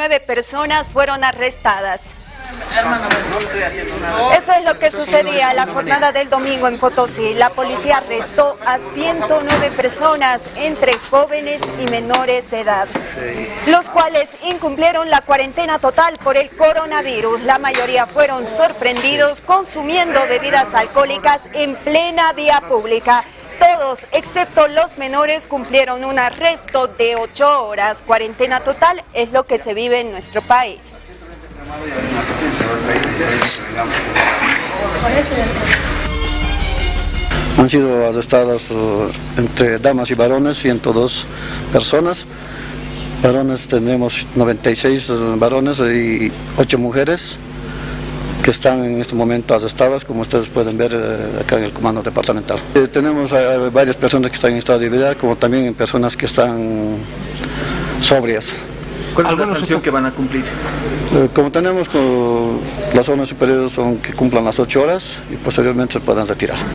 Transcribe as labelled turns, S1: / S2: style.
S1: 109 personas fueron arrestadas. Eso es lo que sucedía la jornada del domingo en Potosí. La policía arrestó a 109 personas, entre jóvenes y menores de edad, los cuales incumplieron la cuarentena total por el coronavirus. La mayoría fueron sorprendidos consumiendo bebidas alcohólicas en plena vía pública. Todos, excepto los menores, cumplieron un arresto de 8 horas. Cuarentena total es lo que se vive en nuestro país.
S2: Han sido arrestadas uh, entre damas y varones 102 personas. Varones tenemos 96 uh, varones y 8 mujeres que están en este momento arrestadas, como ustedes pueden ver uh, acá en el comando departamental. Eh, tenemos varias personas que están en estado de debilidad, como también personas que están sobrias.
S3: ¿Cuál es la sanción que van a cumplir?
S2: Eh, como tenemos con las zonas superiores son que cumplan las 8 horas y posteriormente se puedan retirar.